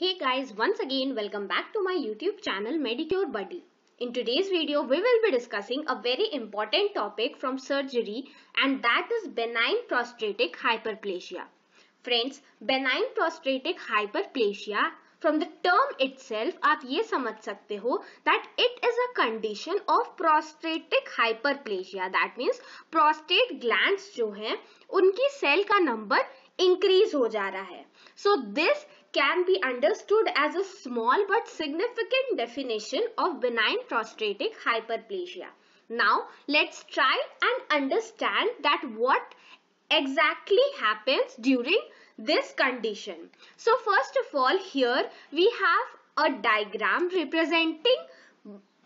Hey guys, once again welcome back to my YouTube channel Medicure Buddy. In today's video, we will be discussing a very important topic from surgery and that is benign prostatic hyperplasia. Friends, benign prostatic hyperplasia from the term itself आप ये समझ सकते हो that it is a condition of prostatic hyperplasia that means prostate glands जो हैं उनकी cell का number increase हो जा रहा है so this can be understood as a small but significant definition of benign prostatic hyperplasia. Now, let's try and understand that what exactly happens during this condition. So, first of all, here we have a diagram representing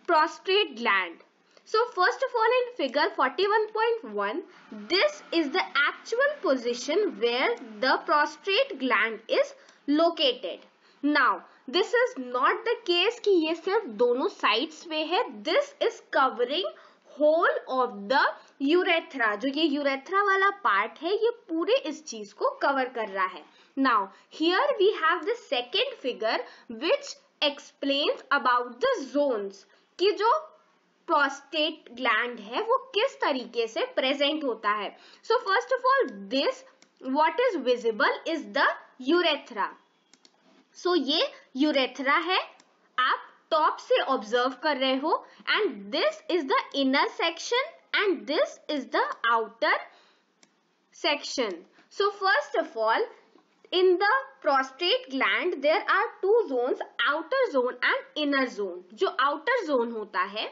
prostate gland. So, first of all, in figure 41.1, this is the actual position where the prostate gland is located. Now, this is not the case कि ये सिर्फ़ दोनों sides पे है. This is covering whole of the urethra. जो ये urethra वाला part है, ये पूरे इस चीज़ को cover कर रहा है. Now, here we have the second figure which explains about the zones. कि जो prostate gland है वो किस तरीके से present होता है. So, first of all, this what is visible is the urethra so so, ये यूरेथ्रा है। आप टॉप से ऑब्ज़र्व कर रहे हो। And this is the inner section and this is the outer section so first of all in the prostate gland there are two zones outer zone and inner zone जो outer zone होता है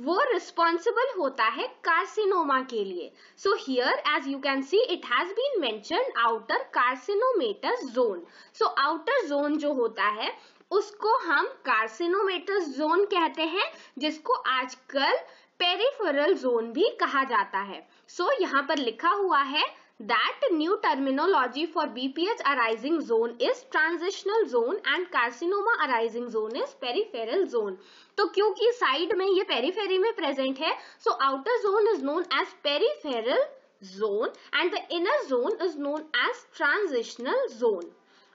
वो responsible होता है carcinoma के लिए. So here as you can see it has been mention outer carcinomatous zone so outer zone जो होता है उसको हम कार्सिनोमेटर जोन कहते हैं जिसको आजकल पेरिफेरल जोन भी कहा जाता है. सो so, यहाँ पर लिखा हुआ है That new terminology for BPH arising zone is transitional zone and carcinoma arising zone is peripheral zone. तो क्योंकि साइड में ये पेरीफेरी में प्रेजेंट है so outer zone is known as peripheral zone and the inner zone is known as transitional zone.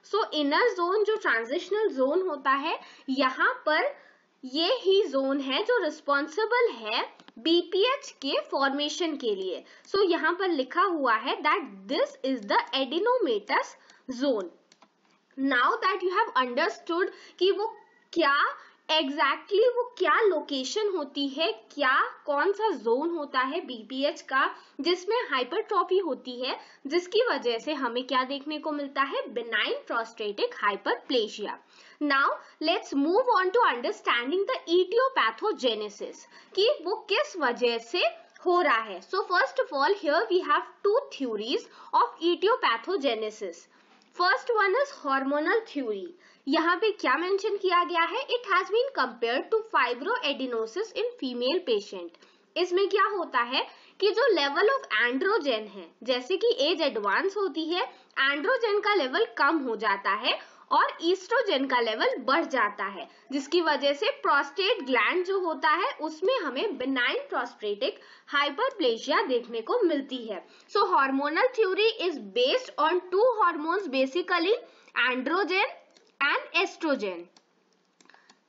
So inner zone जो transitional zone होता है यहाँ पर ये ही जोन है जो रिस्पॉन्सिबल है बीपीएच के फॉर्मेशन के लिए। सो so, यहाँ पर लिखा हुआ है that this is the adenomatous zone now that you have understood कि वो क्या एग्जैक्टली exactly वो क्या लोकेशन होती है क्या कौन सा जोन होता है बीपीएच का जिसमें हाइपरट्रॉफी होती है जिसकी वजह से हमें क्या देखने को मिलता है? Benign prostatic hyperplasia now let's move on to understanding the aetiopathogenesis कि वो किस वजह से हो रहा है। So first of all here we have two theories of aetiopathogenesis first one is hormonal theory यहाँ पे क्या मेंशन किया गया है? It has been compare to fibro adenosis in female patient इसमें क्या होता है कि जो लेवल ऑफ़ एंड्रोजेन है, जैसे कि एज एडवांस होती है एंड्रोजेन का लेवल कम हो जाता है और ईस्ट्रोजेन का लेवल बढ़ जाता है, जिसकी वजह से प्रोस्टेट ग्लैंड जो होता है, उसमें हमें बिनाइन प्रोस्टेटिक हाइपरप्लेशिया देखने को मिलती है। So hormonal theory is based on two hormones basically androgen and oestrogen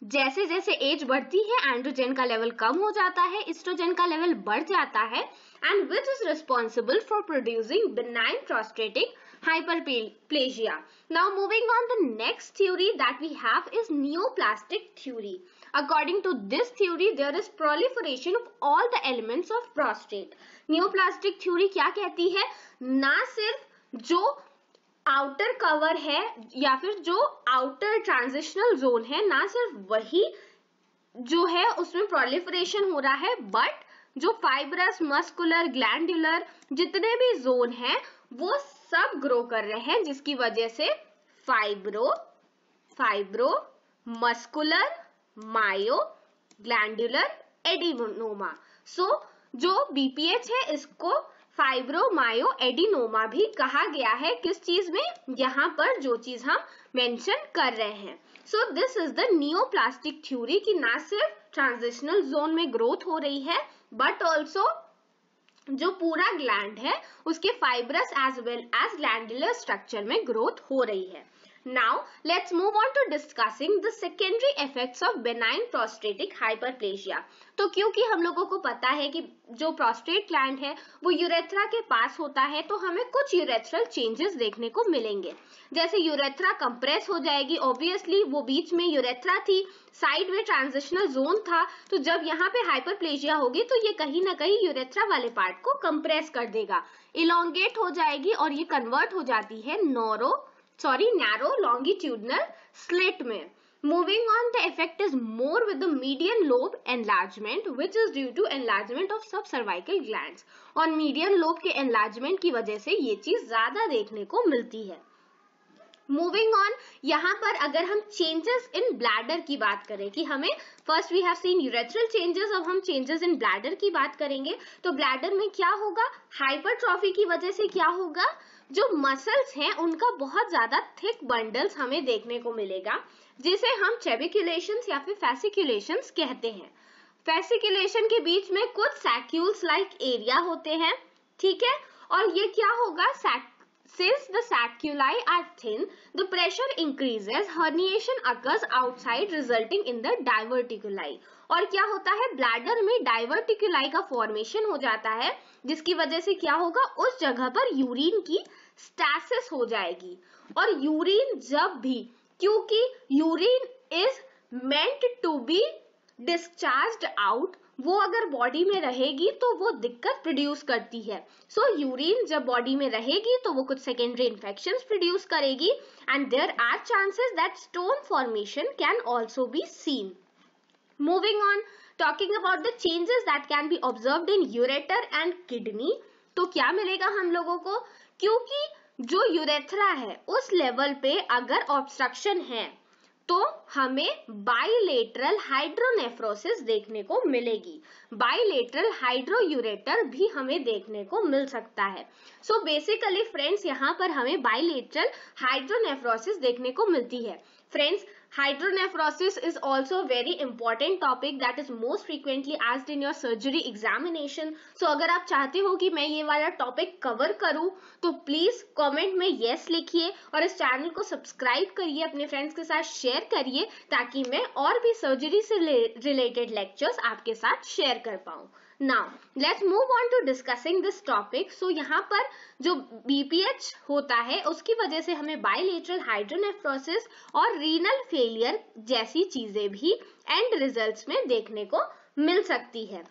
जैसे जैसे एज बढ़ती है एंड्रोजेन का लेवल कम हो जाता है एस्ट्रोजेन का लेवल बढ़ जाता है and which is responsible for producing benign prostatic hyperplasia. Now moving on the next theory that we have is neoplastic theory. According to this theory, there is proliferation of all the elements of prostate. Neoplastic theory क्या कहती है ना सिर्फ़ जो outer cover है या फिर जो आउटर ट्रांजिशनल जोन है ना सिर्फ़ वही जो है उसमें प्रोलिफरेशन हो रहा है बट जो फाइब्रस मस्कुलर ग्लैंडुलर जितने भी जोन है वो सब ग्रो कर रहे हैं, जिसकी वजह से fibro fibro muscular myo glandular adenoma so जो बीपीएच है, इसको फाइब्रोमायो एडिनोमा भी कहा गया है। किस चीज़ में? यहाँ पर जो चीज़ हम मेंशन कर रहे हैं। So this is the neoplastic theory कि ना सिर्फ़ ट्रांजिशनल जोन में ग्रोथ हो रही है बट ऑल्सो जो पूरा ग्लैंड है, उसके fibrous as well as glandular structure में ग्रोथ हो रही है। Now, let's move on to discussing the secondary effects of benign prostatic hyperplasia. तो क्योंकि हम लोगों को पता है कि जो प्रोस्टेट ग्लैंड है वो यूरेथ्रा के पास होता है तो हमें कुछ यूरेथ्रल चेंजेस देखने को मिलेंगे जैसे यूरेथ्रा कंप्रेस हो जाएगी ऑब्वियसली वो बीच में यूरेथ्रा थी साइड में ट्रांजिशनल जोन था तो जब यहाँ पे हाइपरप्लेजिया होगी तो ये कहीं ना कहीं यूरेथ्रा वाले पार्ट को कंप्रेस कर देगा इलोंगेट हो जाएगी और ये कन्वर्ट हो जाती है narrow sorry narrow longitudinal slit में. Moving on the effect is more with the median lobe enlargement which is due to enlargement of sub cervical gland और मीडियन लोब के एनलार्जमेंट की वजह से ये चीज़ ज़्यादा देखने को मिलती है. मूविंग ऑन यहाँ पर अगर हम चेंजेस इन ब्लैडर की बात करें, कि हमें first we have seen urethral changes अब हम चेंजेस इन ब्लैडर की बात करेंगे तो ब्लैडर में क्या होगा? हाइपरट्रॉफी की वजह से क्या होगा? जो मसल्स हैं, उनका बहुत ज़्यादा थिक बंडल्स हमें देखने को मिलेगा, जिसे हम चेबिकुलेशन या फिर फैसिकुलेशन कहते हैं। फैसिकुलेशन के बीच में कुछ सैक्यूल्स लाइक एरिया होते हैं, ठीक है? और ये क्या होगा? Since the saculi are thin, the pressure increases, herniation occurs outside resulting in the diverticuli. और क्या होता है ब्लैडर में डाइवर्टिकुलाई का फॉर्मेशन हो जाता है जिसकी वजह से क्या होगा उस जगह पर यूरिन की स्टैसिस हो जाएगी और यूरिन जब भी क्योंकि urine is meant to be discharge out वो अगर बॉडी में रहेगी तो वो दिक्कत प्रोड्यूस करती है। सो so, यूरिन जब बॉडी में रहेगी तो वो कुछ सेकेंडरी इन्फेक्शन प्रोड्यूस करेगी and there are chances that stone formation can also be seen moving on talking about the changes that can be observe in ureter and kidney तो क्या मिलेगा हम लोगों को? क्योंकि जो यूरेथ्रा है उस लेवल पे अगर ऑब्स्ट्रक्शन है तो हमें बाइलेटरल हाइड्रोनेफ्रोसिस देखने को मिलेगी। बाइलेटरल हाइड्रोयूरेटर भी हमें देखने को मिल सकता है। सो बेसिकली फ्रेंड्स यहाँ पर हमें बाइलेटरल हाइड्रोनेफ्रोसिस देखने को मिलती है। Friends is also a very important topic that is most frequently asked in your surgery examination. So, अगर आप चाहते हो कि मैं ये वाला टॉपिक कवर करूँ तो प्लीज़ कमेंट में यस लिखिए और इस चैनल को सब्सक्राइब करिए, अपने फ्रेंड्स के साथ शेयर करिए, ताकि मैं और भी सर्जरी से रिलेटेड लेक्चर्स आपके साथ शेयर कर पाऊँ। Now let's move on to discussing this topic so यहाँ पर जो बीपीएच होता है, उसकी वजह से हमें बायोलेटरल हाइड्रोनेफ्रोसिस और रीनल फेलियर जैसी चीज़ें भी एंड रिजल्ट्स में देखने को मिल सकती है।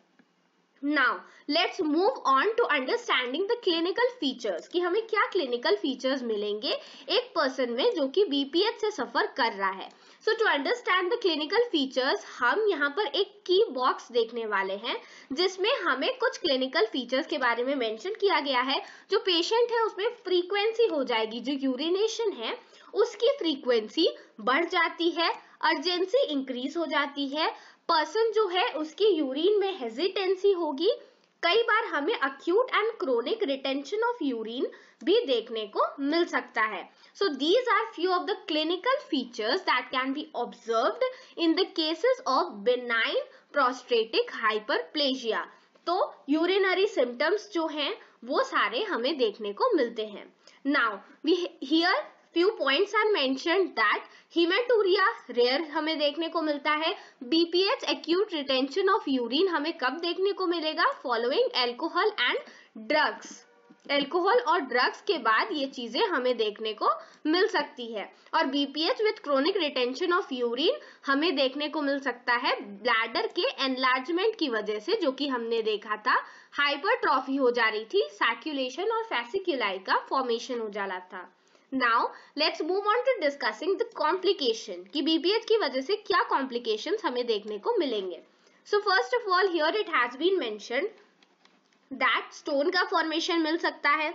Now let's move on to understanding the clinical features कि हमें क्या क्लिनिकल फीचर्स मिलेंगे एक पर्सन में जो कि बीपीएच से सफ़र कर रहा है। So to understand the clinical features हम यहाँ पर एक की बॉक्स देखने वाले हैं, जिसमें हमें कुछ क्लिनिकल फीचर्स के बारे में मेंशन किया गया है। जो पेशेंट है, उसमें फ्रीक्वेंसी हो जाएगी, जो यूरिनेशन है, उसकी फ्रीक्वेंसी बढ़ जाती है अर्जेंसी इंक्रीज हो जाती है पर्सन जो है, उसकी यूरिन में हेजिटेंसी होगी। कई बार हमें acute and chronic retention of urine भी देखने को मिल सकता है। So these are few of the clinical features that can be observed in the cases of benign prostatic hyperplasia तो यूरिनरी सिम्टम्स जो हैं, वो सारे हमें देखने को मिलते हैं। Now we here few points are mentioned that haematuria rare हमें देखने को मिलता है। BPH acute retention of urine हमें कब देखने को मिलेगा? Following alcohol and drugs alcohol और ड्रग्स के बाद ये चीज़ें हमें देखने को मिल सकती है। और BPH with chronic retention of urine हमें देखने को मिल सकता है ब्लैडर के एनलार्जमेंट की वजह से, जो कि हमने देखा था। हाइपरट्रॉफी हो जा रही थी सैक्यूलेशन और फैसिक्यूलाई का फॉर्मेशन हो जा रहा था। Now let's move on to discussing the complication कि बीपीएच की वजह से क्या कॉम्प्लिकेशंस हमें देखने को मिलेंगे। So first of all here it has been mention that stone का फॉर्मेशन मिल सकता है।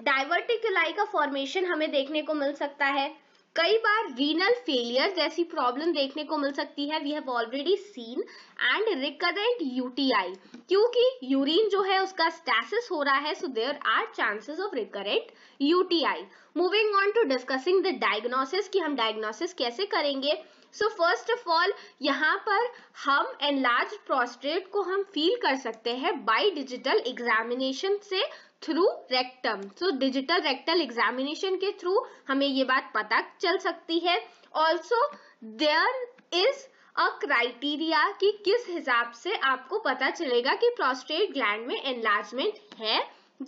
डाइवर्टिकुलाई का फॉर्मेशन हमें देखने को मिल सकता है। कई बार रीनल फेलियर जैसी प्रॉब्लम देखने को मिल सकती है। We have already seen and recurrent UTI क्योंकि यूरिन जो है उसका स्टैसिस हो रहा है so there are chances of recurrent UTI moving on to discussing the diagnosis कि हम डायग्नोसिस कैसे करेंगे। सो फ़र्स्ट ऑफ़ ऑल यहाँ पर हम एनलार्ज प्रोस्टेट को हम फील कर सकते हैं बाई डिजिटल एग्जामिनेशन से through rectum so digital rectal examination के थ्रू हमें ये बात पता चल सकती है. Also there is a criteria कि किस हिसाब से आपको पता चलेगा कि प्रोस्टेट ग्लैंड में एनलार्जमेंट है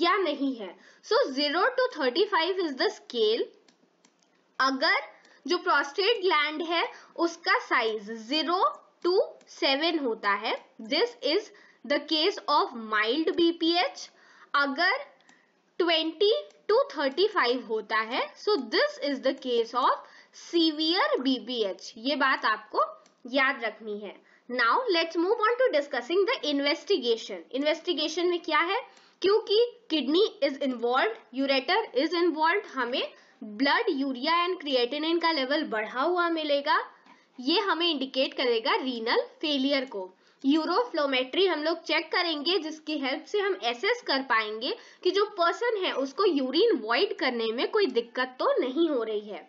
या नहीं है. So zero to thirty five is the scale अगर जो प्रोस्टेट ग्लैंड है, उसका साइज़ ज़ीरो टू सेवन होता है। This is the case of mild BPH अगर 20 टू 35 होता है so this is the case of severe BPH ये बात आपको याद रखनी है। Now let's move on to discussing the investigation investigation में क्या है? क्योंकि kidney is involve ureter is involve हमें ब्लड यूरिया एंड क्रिएटिनिन का लेवल बढ़ा हुआ मिलेगा। ये हमें इंडिकेट करेगा रीनल फेलियर को। यूरोफ्लोमेट्री हम लोग चेक करेंगे, जिसकी हेल्प से हम एसेस कर पाएँगे कि जो पर्सन है, उसको यूरिन वॉइड करने में कोई दिक्कत तो नहीं हो रही है।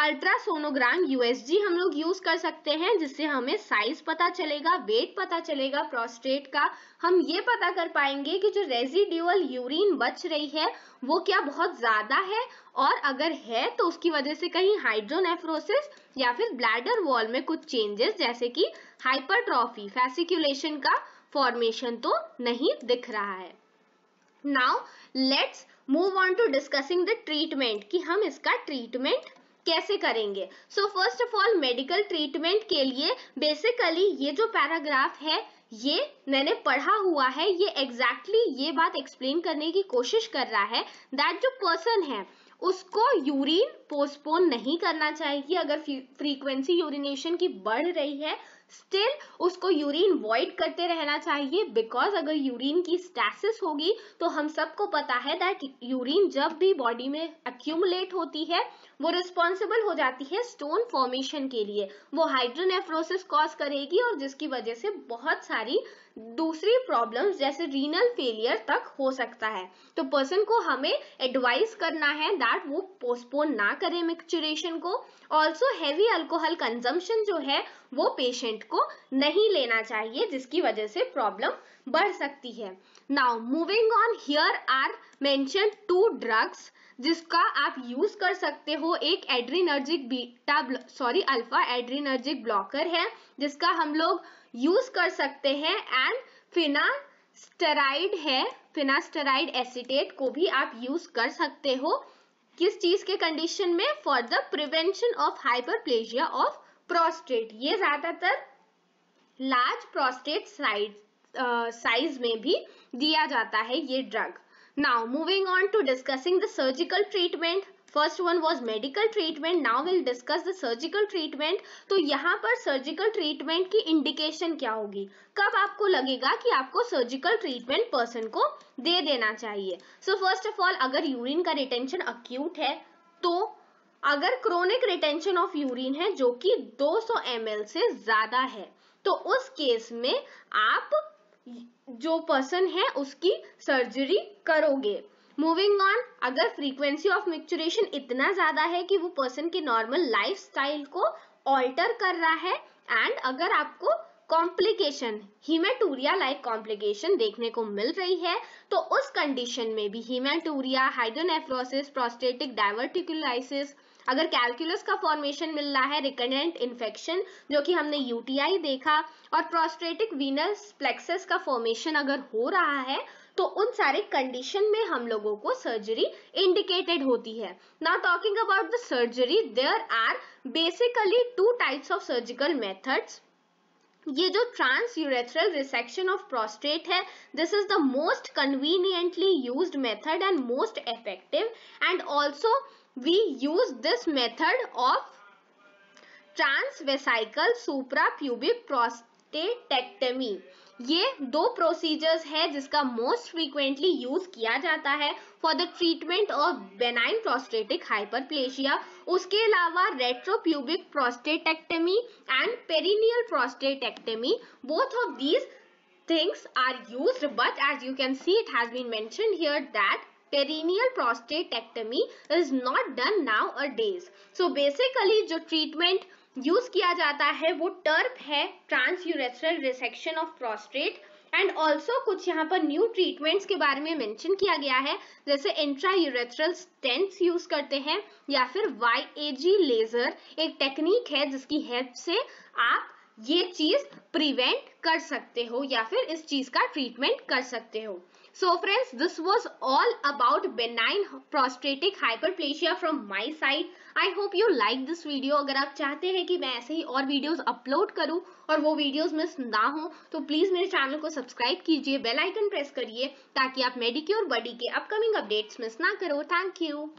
अल्ट्रासोनोग्राम यूएसजी हम लोग यूज़ कर सकते हैं, जिससे हमें साइज़ पता चलेगा वेट पता चलेगा प्रोस्टेट का। हम ये पता कर पाएँगे कि जो रेजिड्यूअल यूरिन बच रही है, वो क्या बहुत ज़्यादा है? और अगर है तो उसकी वजह से कहीं हाइड्रोनेफ्रोसिस या फिर ब्लैडर वॉल में कुछ चेंजेस जैसे कि हाइपरट्रॉफी फैसिकुलेशन का फॉर्मेशन तो नहीं दिख रहा है। Now let's move on to discussing the treatment कि हम इसका ट्रीटमेंट कैसे करेंगे? So first of all medical treatment के लिए बेसिकली ये जो पैराग्राफ है, ये मैंने पढ़ा हुआ है, ये एग्जैक्टली exactly ये बात एक्सप्लेन करने की कोशिश कर रहा है दैट जो पर्सन है, उसको यूरिन पोस्टपोन नहीं करना चाहिए। अगर फ्रीक्वेंसी यूरिनेशन की बढ़ रही है स्टिल उसको यूरिन वॉइड करते रहना चाहिए बिकॉज़ अगर यूरिन की स्टैसिस होगी तो हम सबको पता है दैट यूरिन जब भी बॉडी में अक्यूमुलेट होती है, वो रिस्पॉन्सिबल हो जाती है स्टोन फॉर्मेशन के लिए। वो हाइड्रोनेफ्रोसिस कॉज करेगी और जिसकी वजह से बहुत सारी दूसरी प्रॉब्लम्स जैसे रीनल फेलियर तक हो सकता है। तो पर्सन को हमें एडवाइस करना है दैट वो पोस्टपोन ना करे मिक्चुरेशन को। ऑल्सो हैवी अल्कोहल कंजम्पशन जो है, वो पेशेंट को नहीं लेना चाहिए, जिसकी वजह से प्रॉब्लम बढ़ सकती है। Now moving on here are mention two drugs जिसका आप यूज़ कर सकते हो, एक adrenergic beta sorry alpha adrenergic blocker है, जिसका हम लोग यूज़ कर सकते हैं एंड फिनास्टेराइड है फिनास्टेराइड एसिटेट को भी आप यूज़ कर सकते हो। किस चीज़ के कंडीशन में? For the prevention of hyperplasia of prostate ये ज़्यादातर लार्ज प्रोस्टेट साइज़ साइज़ में भी दिया जाता है ये drug now moving on to discussing the surgical treatment first one was medical treatment now will discuss the surgical treatment तो यहाँ पर सर्जिकल ट्रीटमेंट की इंडिकेशन क्या होगी? कब आपको लगेगा कि आपको सर्जिकल ट्रीटमेंट पर्सन को दे देना चाहिए? सो फ़र्स्ट ऑफ़ ऑल अगर यूरिन का रिटेंशन अक्यूट है तो अगर क्रोनिक रिटेंशन ऑफ़ यूरिन है, जो कि 200 सौ से ज़्यादा है तो उस केस में आप जो पर्सन है, उसकी सर्जरी करोगे। मूविंग ऑन अगर फ्रीक्वेंसी ऑफ़ मिक्चुरेशन इतना ज़्यादा है कि वो पर्सन के नॉर्मल लाइफ स्टाइल को ऑल्टर कर रहा है एंड अगर आपको कॉम्प्लिकेशन हीमेटूरिया लाइक कॉम्प्लिकेशन देखने को मिल रही है तो उस कंडीशन में भी हीमेटूरिया हाइड्रोनेफ्रोसिस प्रोस्टेटिक डायवर्टिकुलाइसिस अगर कैलकुलस का फॉर्मेशन मिल रहा है रिकनेंट इन्फेक्शन, जो कि हमने यूटीआई देखा, और प्रोस्टेटिक वीनस प्लेक्सस का फॉर्मेशन अगर हो रहा है तो उन सारे कंडीशन में हम लोगों को सर्जरी इंडिकेटेड होती है। Now talking about the surgery there are basically two types of surgical methods ये जो trans urethral resection of prostate है this is the most conveniently used method and most effective and also we use this method of transvesical suprapubic prostatectomy ये दो procedures है जिसका most frequently use किया जाता है for the treatment of benign prostatic hyperplasia उसके अलावा retropubic prostatectomy and perineal prostatectomy both of these things are used, but as you can see, it has been mentioned here that perineal prostatectomy is not done nowadays. So, basically, जो treatment use किया जाता है, वो TURP है trans urethral resection of prostate and also कुछ यहाँ पर new treatments के बारे में मेंशन किया गया है, जैसे इंट्रा यूरेथ्रल स्टेंट्स यूज़ करते हैं, या फिर वाई लेजर एक टेक्निक है जिसकी हेल्प से आप ये चीज़ प्रिवेंट कर सकते हो, या फिर इस चीज़ का ट्रीटमेंट कर सकते हो। So friends, this was all about benign prostatic hyperplasia from my side. I hope you like this video. अगर आप चाहते हैं कि मैं ऐसे ही और वीडियोस अपलोड करूँ और वो वीडियोस मिस ना हो तो प्लीज़ मेरे चैनल को सब्सक्राइब कीजिए बेल आइकन प्रेस करिए ताकि आप मेडिक्योर बॉडी के अपकमिंग अपडेट्स मिस ना करो थैंक यू